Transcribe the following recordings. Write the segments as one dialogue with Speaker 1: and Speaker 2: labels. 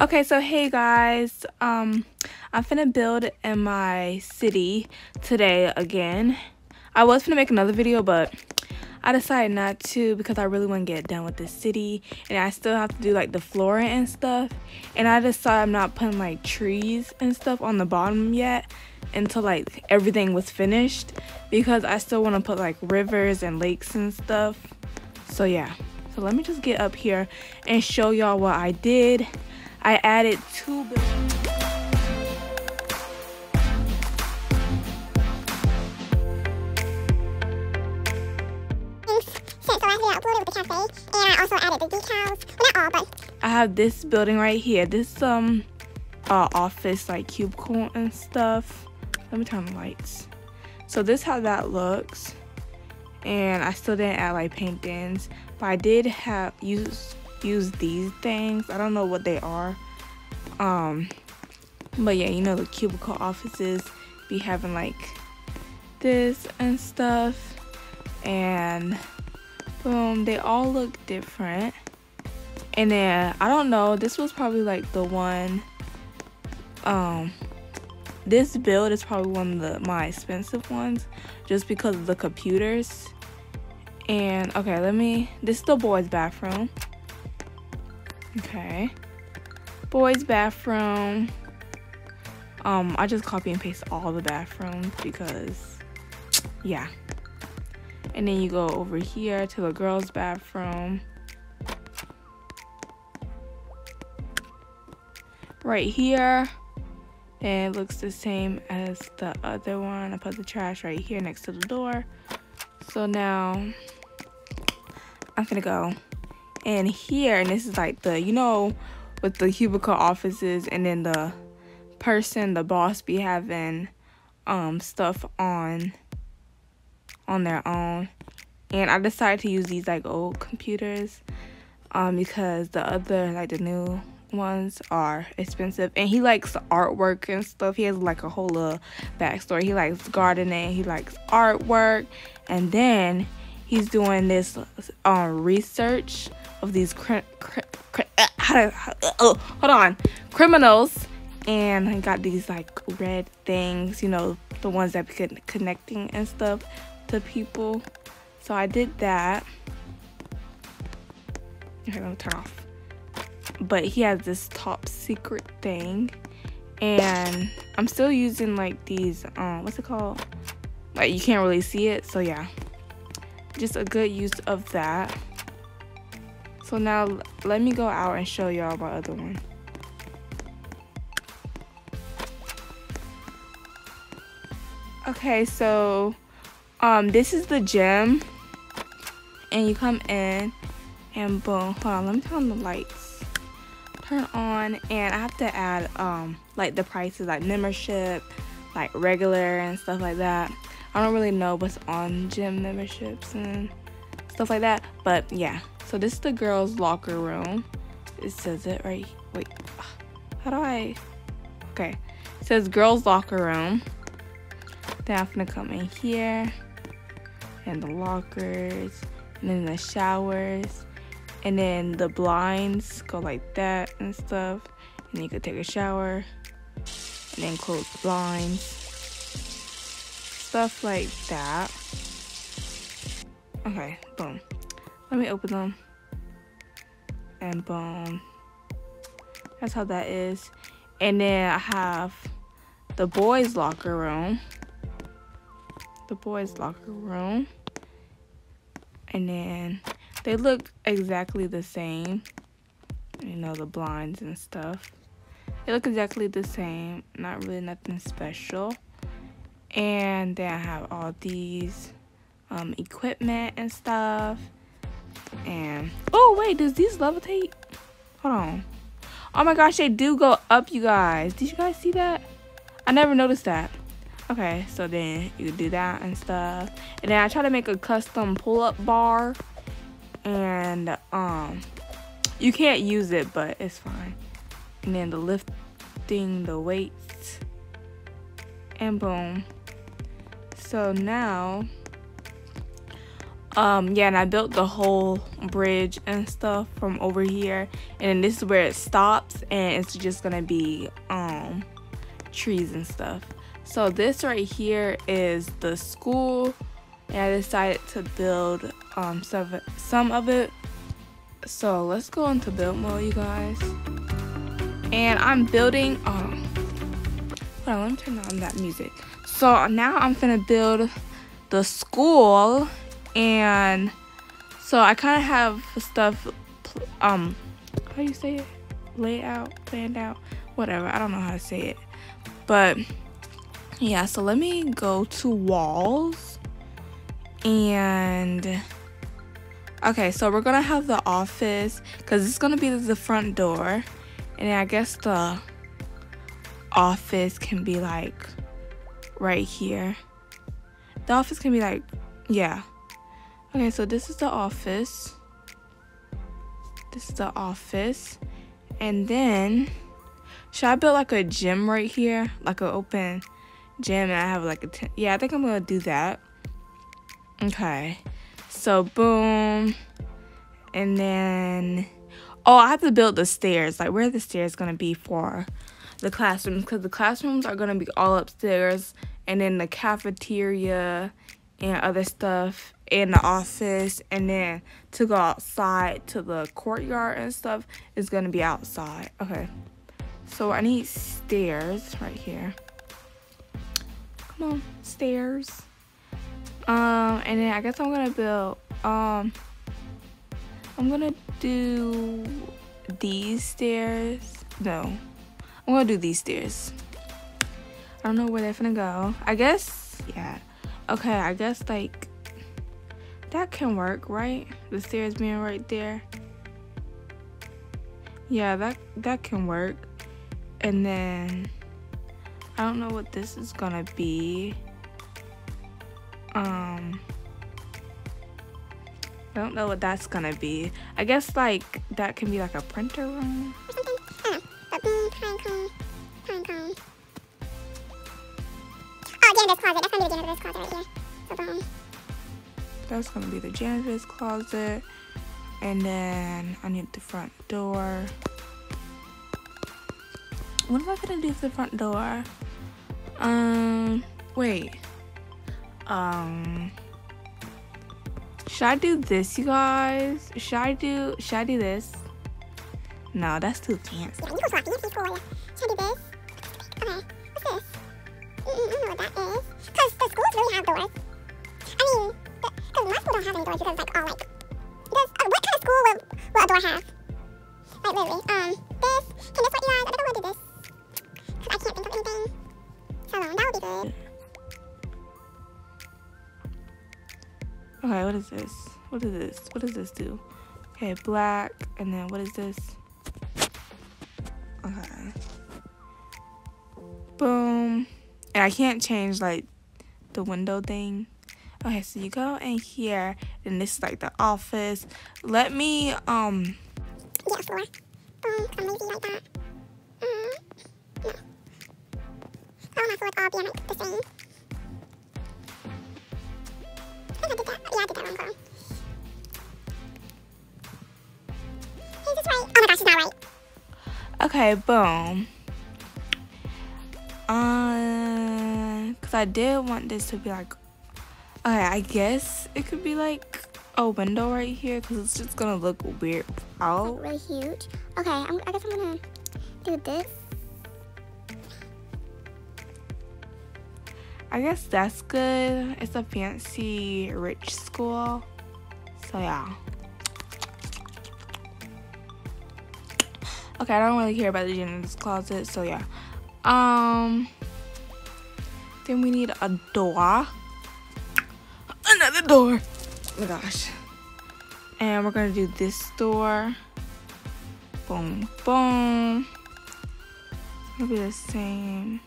Speaker 1: Okay, so hey guys, um, I'm finna build in my city today again. I was finna make another video, but I decided not to because I really want to get done with the city, and I still have to do like the flooring and stuff. And I decided I'm not putting like trees and stuff on the bottom yet until like everything was finished because I still want to put like rivers and lakes and stuff. So yeah, so let me just get up here and show y'all what I did. I added two buildings.
Speaker 2: So I uploaded with the cafe, and I also added the decals. Well, not all, but
Speaker 1: I have this building right here. This um uh office like cubicle and stuff. Let me turn the lights. So this how that looks. And I still didn't add like paintings, but I did have use use these things. I don't know what they are. Um but yeah, you know the cubicle offices be having like this and stuff. And boom, they all look different. And then I don't know, this was probably like the one um this build is probably one of the my expensive ones just because of the computers. And okay, let me this is the boys' bathroom. Okay. Boys' bathroom. Um, I just copy and paste all the bathrooms because yeah. And then you go over here to the girls' bathroom. Right here. And it looks the same as the other one. I put the trash right here next to the door. So now I'm gonna go in here and this is like the you know with the cubicle offices and then the person, the boss be having um stuff on on their own. And I decided to use these like old computers um because the other like the new ones are expensive. And he likes the artwork and stuff. He has like a whole uh, backstory. He likes gardening. He likes artwork. And then he's doing this um research of these cri- cri- cri- uh, how to, how, uh, oh, hold on. Criminals. And he got these like red things you know the ones that be connecting and stuff to people so i did that. Let me turn off. But he has this top secret thing. And i'm still using like these um what's it called? Like you can't really see it so yeah. Just a good use of that. So now let me go out and show y'all my other one. Okay so um this is the gym and you come in and boom hold on let me turn on the lights. Turn on and I have to add um like the prices like membership like regular and stuff like that. I don't really know what's on gym memberships and stuff like that but yeah. So this is the girls locker room. It says it right wait how do I okay. It says girls locker room. Then I'm gonna come in here. And the lockers and then the showers and then the blinds go like that and stuff. And you could take a shower and then close the blinds. Stuff like that. Okay boom. Let me open them. And boom. That's how that is. And then i have the boys locker room. The boys locker room and then they look exactly the same you know the blinds and stuff. They look exactly the same not really nothing special. And then i have all these um, equipment and stuff. And oh wait does these levitate? Hold on. Oh my gosh they do go up you guys. Did you guys see that? I never noticed that okay so then you do that and stuff. And then i try to make a custom pull-up bar and um you can't use it but it's fine. And then the lifting the weights and boom. So now um yeah and i built the whole bridge and stuff from over here. And then this is where it stops and it's just gonna be um trees and stuff so this right here is the school and i decided to build um some of it, some of it so let's go into build mode you guys and i'm building um hold on let me turn on that music so now i'm gonna build the school and so I kind of have stuff, um, how do you say it? Laid out, planned out, whatever. I don't know how to say it, but yeah. So let me go to walls, and okay. So we're gonna have the office because it's gonna be the front door, and I guess the office can be like right here. The office can be like, yeah Okay, so this is the office. This is the office. And then, should I build like a gym right here? Like an open gym and I have like a, yeah, I think I'm gonna do that. Okay, so boom. And then, oh, I have to build the stairs. Like, where are the stairs gonna be for the classrooms? Because the classrooms are gonna be all upstairs. And then the cafeteria and other stuff in the office and then to go outside to the courtyard and stuff is gonna be outside okay so i need stairs right here stairs um and then i guess i'm gonna build um i'm gonna do these stairs no i'm gonna do these stairs i don't know where they're gonna go i guess yeah okay i guess like that can work, right? The stairs being right there. Yeah, that that can work. And then I don't know what this is gonna be. Um I don't know what that's gonna be. I guess like that can be like a printer room.
Speaker 2: Oh, janitor's closet. That's gonna be the janitor's closet right here. So
Speaker 1: that's gonna be the janitor's closet and then I need the front door what am I gonna do for the front door um wait um should I do this you guys should I do should I do this no that's too fancy.
Speaker 2: Should I do this? Okay, what's this? Mm, I don't know what that is. Because the schools really have doors. I mean, because my school don't have any doors because like all like does uh, what kind of school will, will a door have? Like literally. Um
Speaker 1: Okay, what is this? What is this? What does this do? Okay, black, and then what is this? Okay. Boom. And I can't change like the window thing. Okay, so you go in here, and this is like the office. Let me, um...
Speaker 2: Like that. Mm, no. All my floors all like the same.
Speaker 1: Okay, boom. Uh, cause I did want this to be like Okay, I guess it could be like a window right here because it's just gonna look weird out.
Speaker 2: Really huge. Okay, I'm, I guess I'm gonna do this.
Speaker 1: I guess that's good. It's a fancy, rich school. So yeah. Okay, I don't really care about the janitor's closet, so yeah. Um, then we need a door another door. Oh my gosh. And we're gonna do this door. Boom, boom. Gonna be the same.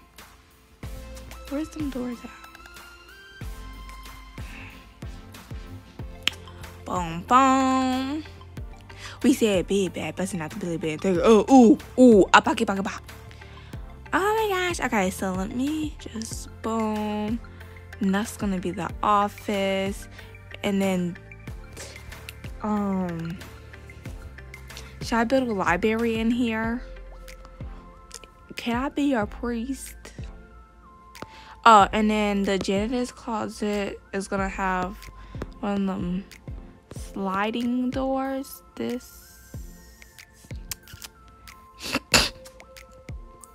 Speaker 1: Where's them doors at? Boom, boom. We said big bad, busting out the Billy Bad. Oh, ooh, ooh, a pocket, pocket, pop. Oh my gosh. Okay, so let me just boom. and that's gonna be the office and then um should i build a library in here can i be your priest oh and then the janitor's closet is gonna have one of them sliding doors this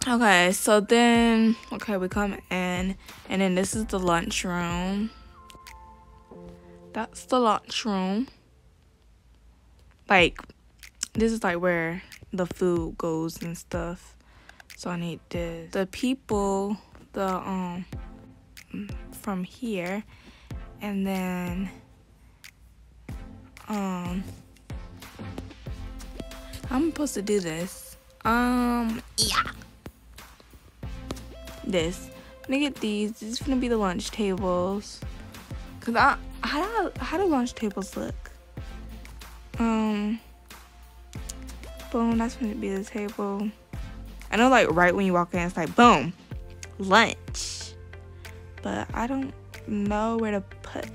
Speaker 1: Okay, so then, okay, we come in, and then this is the lunchroom. That's the lunchroom. Like, this is like where the food goes and stuff. So I need this. The people, the, um, from here, and then, um, I'm supposed to do this. Um, yeah this. I'm gonna get these. This is gonna be the lunch tables. Cause I how do how do lunch tables look? Um boom, that's gonna be the table. I know like right when you walk in it's like boom, lunch. But I don't know where to put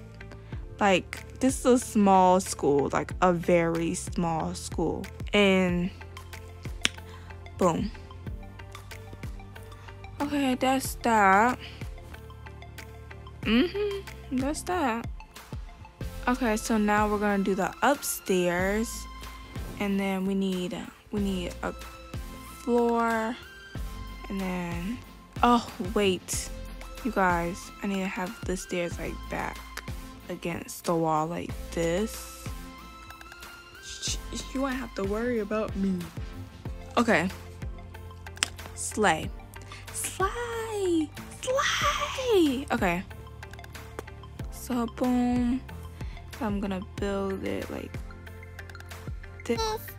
Speaker 1: like this is a small school, like a very small school. And boom. Okay, that's that. Mm-hmm, that's that. Okay, so now we're gonna do the upstairs. And then we need, we need a floor. And then, oh, wait. You guys, I need to have the stairs like back against the wall like this. You won't have to worry about me. Okay. Slay. Slay! Slay! Okay. So, boom. I'm gonna build it like this.
Speaker 2: This. This.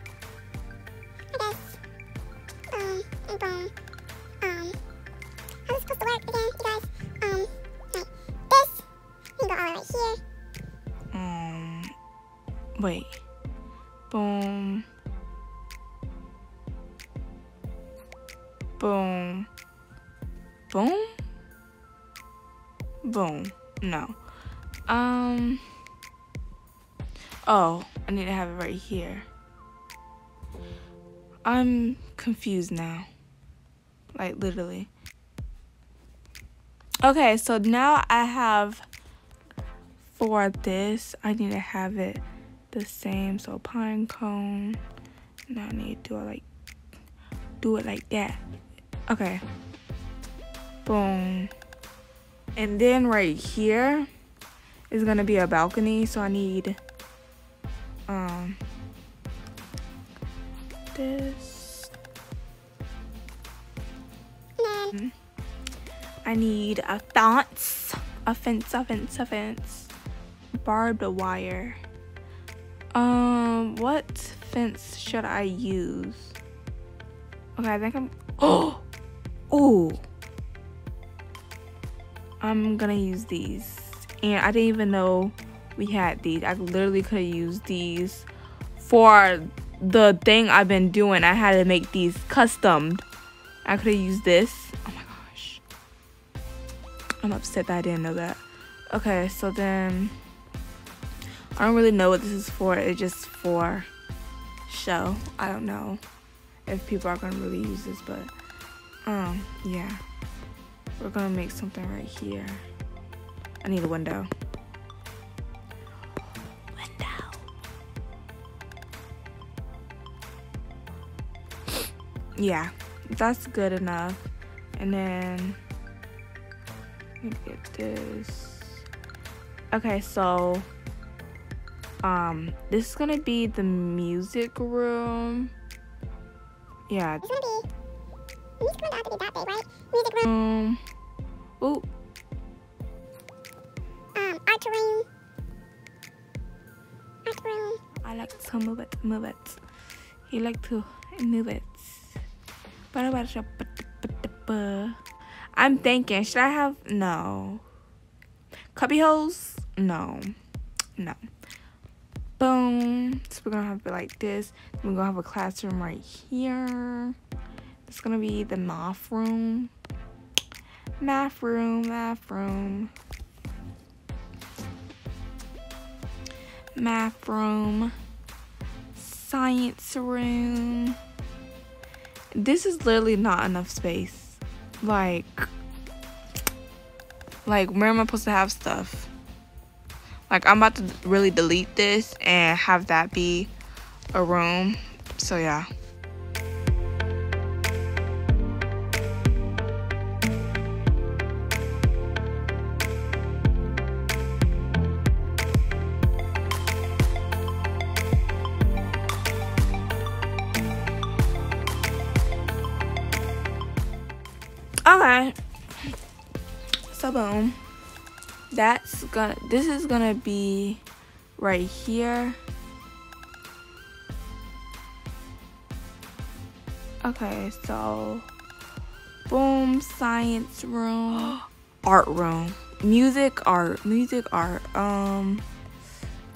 Speaker 2: Boom. Boom.
Speaker 1: Boom. No. Um. Oh, I need to have it right here. I'm confused now. Like, literally. Okay, so now I have for this, I need to have it the same. So pine cone. Now I need to do it like do it like that. Okay. Boom. And then right here is gonna be a balcony, so I need um this.
Speaker 2: And
Speaker 1: I need a fence, a fence, a fence, a fence, barbed wire. Um, what fence should I use? Okay, I think I'm. Oh, oh. I'm gonna use these, and I didn't even know we had these. I literally could have used these for the thing I've been doing. I had to make these custom. I could have used this. Oh my gosh. I'm upset that I didn't know that. Okay, so then I don't really know what this is for. It's just for show. I don't know if people are gonna really use this, but um, yeah. We're gonna make something right here. I need a window. Window. Yeah, that's good enough. And then get this. Okay, so um this is gonna be the music room. Yeah.
Speaker 2: Be. Music room don't have to be that big, right? Music room.
Speaker 1: Um ooh,
Speaker 2: Um. Art room. Art room.
Speaker 1: I like to move it, move it. He like to move it. I'm thinking, should I have no cubby holes? No, no. Boom. So we're gonna have it like this. We're gonna have a classroom right here. It's gonna be the math room. Math room, math room. Math room. Science room. This is literally not enough space. Like, like where am I supposed to have stuff? Like I'm about to really delete this and have that be a room. So yeah. Okay. So boom. That's gonna this is gonna be right here. Okay, so boom, science room, art room, music, art, music, art, um,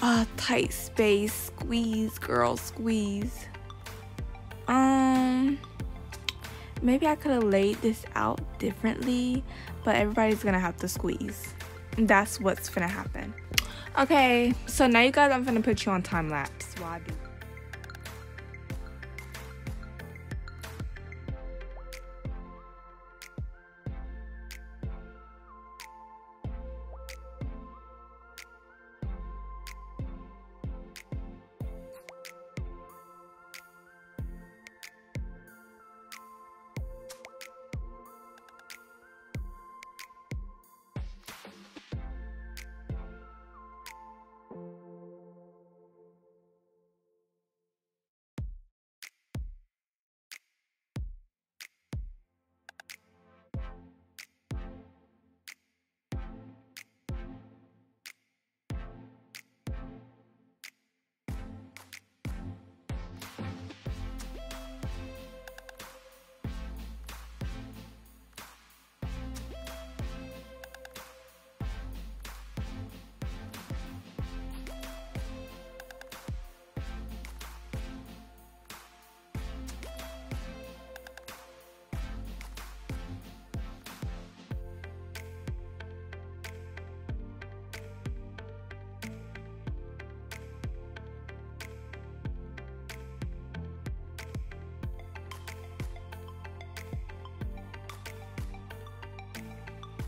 Speaker 1: uh, tight space, squeeze, girl, squeeze. Um, maybe I could have laid this out differently, but everybody's gonna have to squeeze. That's what's gonna happen. Okay, so now you guys, I'm gonna put you on time lapse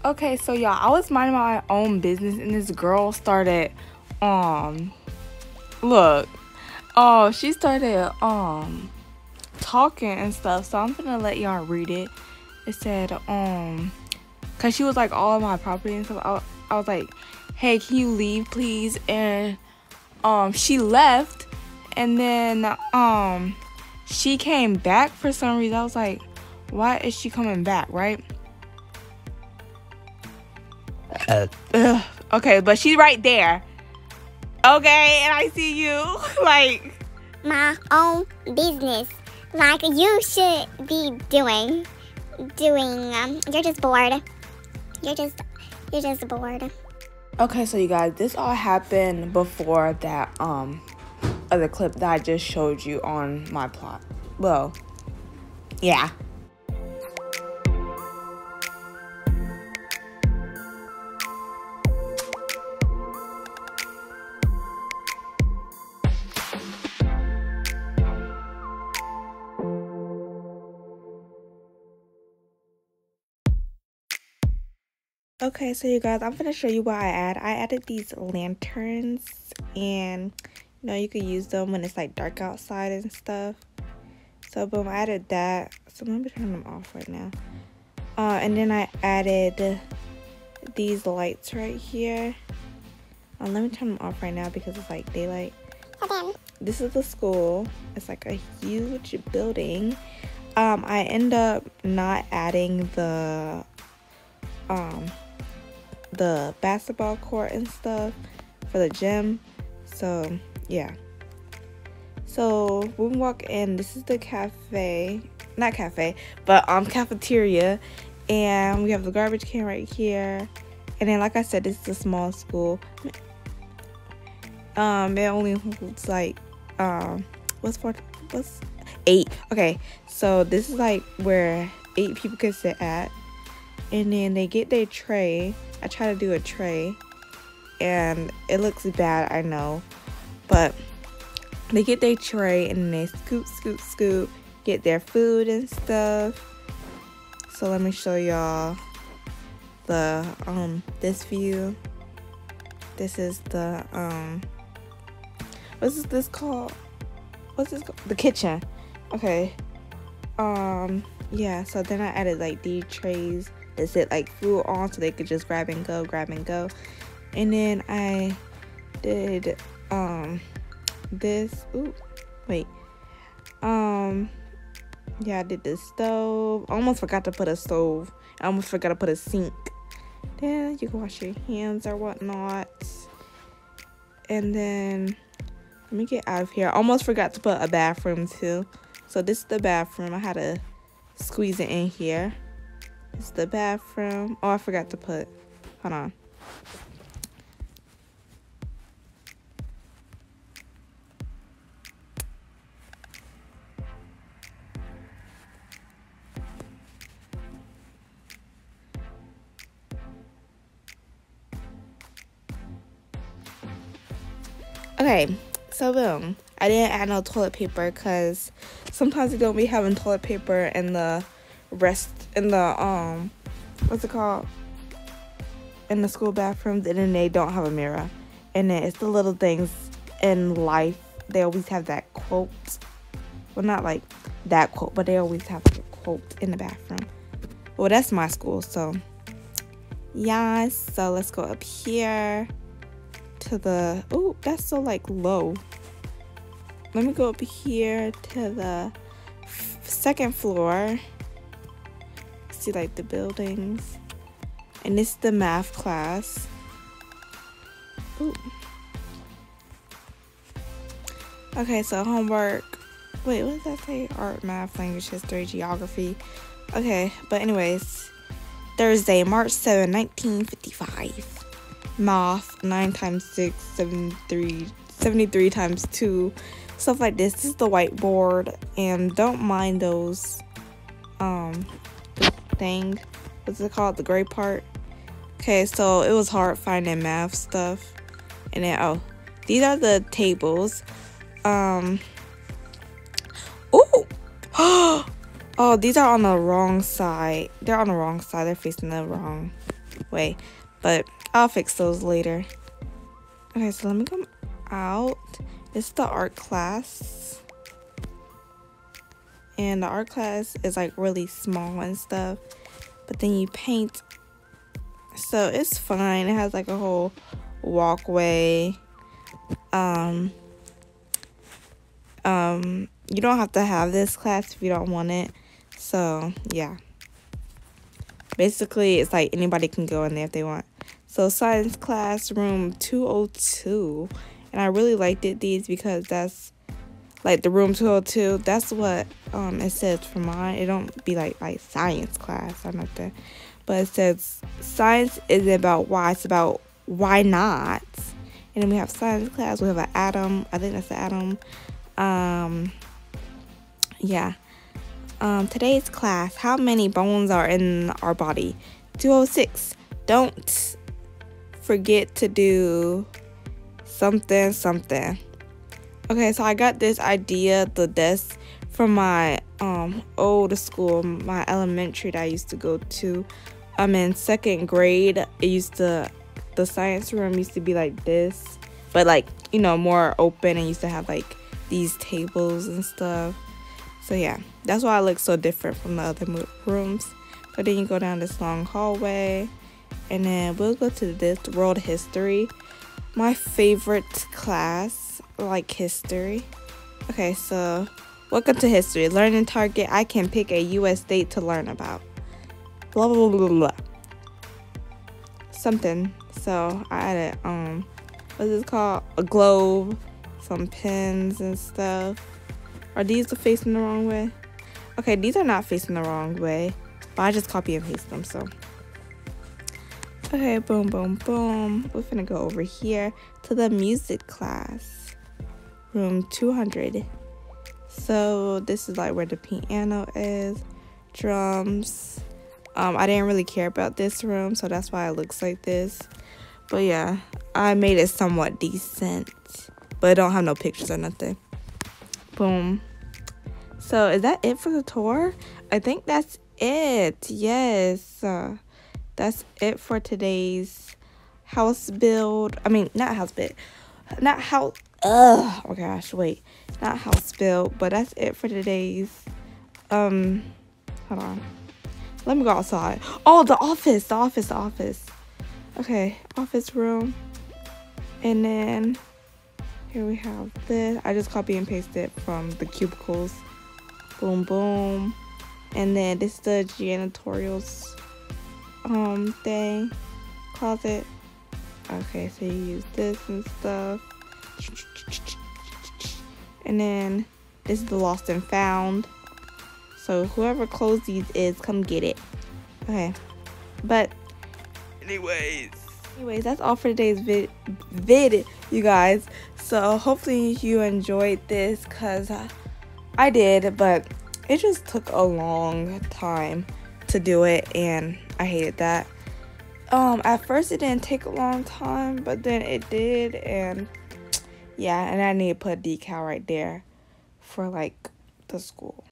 Speaker 1: Okay, so y'all, I was minding my own business and this girl started um look. Oh, she started um talking and stuff. So I'm gonna let y'all read it. It said, um cause she was like all my property and stuff. I, I was like, hey, can you leave please? And um she left and then um she came back for some reason. I was like, why is she coming back, right? Ugh. Okay, but she's right there. Okay, and I see you. like,
Speaker 2: My own business. Like you should be doing. Doing, um, you're just bored. You're just, you're just bored.
Speaker 1: okay, so you guys, this all happened before that um other clip that I just showed you on my plot. Well, yeah. Okay, so you guys, I'm gonna show you what I add. I added these lanterns, and you know you can use them when it's like dark outside and stuff. So boom, I added that. So let me turn them off right now. Uh, and then I added these lights right here. Uh, let me turn them off right now because it's like daylight.
Speaker 2: Then,
Speaker 1: This is the school. It's like a huge building. Um, I end up not adding the um the basketball court and stuff for the gym. So yeah. So we walk in, this is the cafe, not cafe, but um cafeteria, and we have the garbage can right here. And then, like I said, this is a small school. Um, it only holds like um, what's for what's eight? Okay, so this is like where eight people could sit at, and then they get their tray. I try to do a tray, and it looks bad, I know, But they get their tray and they scoop, scoop, scoop, get their food and stuff. So let me show y'all the um this view. This is the um what's this called? What's this called? The kitchen. Okay. Um yeah, so then I added like these trays that sit like food on so they could just grab and go, grab and go. And then I did um this ooh wait. Um yeah, I did the stove. Almost forgot to put a stove. I almost forgot to put a sink. Then you can wash your hands or whatnot. And then let me get out of here. I almost forgot to put a bathroom too. So this is the bathroom. I had to squeeze it in here. It's the bathroom. Oh, I forgot to put. Hold on. Okay, so boom. I didn't add no toilet paper because sometimes you don't be having toilet paper in the rest in the um what's it called? In the school bathrooms and then they don't have a mirror. And then it's the little things in life. They always have that quote. Well not like that quote but they always have a quote in the bathroom. Well that's my school so yeah so let's go up here to the oh that's so like low. Let me go up here to the second floor see like the buildings. And this is the math class. Ooh. okay so homework. Wait what does that say? Art math language history geography. Okay but anyways. Thursday march 7 1955 math 9 times 6 73 73 times 2 stuff like this. This is the whiteboard. And don't mind those um thing. What's it called? The gray part. Okay, so it was hard finding math stuff. And then oh, these are the tables. Um Oh Oh, these are on the wrong side. They're on the wrong side. They're facing the wrong way. But I'll fix those later. Okay, so let me come out. This is the art class and the art class is like really small and stuff but then you paint. So it's fine. It has like a whole walkway. Um um you don't have to have this class if you don't want it. So yeah. Basically it's like anybody can go in there if they want. So science class room 202 and i really liked it these because that's like the room 202 that's what um it says for mine. It don't be like like science class or nothing. But it says science is about why. It's about why not. And then we have science class. We have an atom. I think that's the atom. Um yeah. Um today's class how many bones are in our body? 206 don't forget to do something something Okay, so I got this idea, the desk, from my um old school, my elementary that I used to go to. I'm in second grade. It used to the science room used to be like this, but like you know more open and used to have like these tables and stuff. So yeah, that's why I look so different from the other rooms. But then you go down this long hallway, and then we'll go to this world history. My favorite class like history. Okay, so welcome to history. Learning target. I can pick a U.S. date to learn about. Blah blah blah blah blah. Something. So I added um, what's this called? A globe, some pens and stuff. Are these facing the wrong way? Okay, these are not facing the wrong way, but I just copy and paste them. So. Okay, boom, boom, boom. We're gonna go over here to the music class room 200. So this is like where the piano is, drums. Um, I didn't really care about this room, so that's why it looks like this. But yeah, I made it somewhat decent. but it don't have no pictures or nothing. Boom. So is that it for the tour? I think that's it. Yes. Uh, that's it for today's house build. I mean, not house build. Not house. Ugh. Oh gosh, wait. Not house build, but that's it for today's. Um, hold on. Let me go outside. Oh, the office, the office, the office. Okay, office room. And then here we have this. I just copy and paste it from the cubicles. Boom, boom. And then this is the janitorial's um thing. Closet. Okay, so you use this and stuff. And then this is the lost and found. So whoever closed these is, come get it. Okay. But anyways. Anyways, that's all for today's vid, vid you guys. So hopefully you enjoyed this because I did, but it just took a long time to do it and I hated that. Um, at first it didn't take a long time, but then it did and yeah, and I need to put a decal right there for like the school.